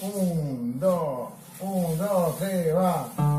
Un, dos, un, dos, tres, va.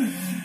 Yeah.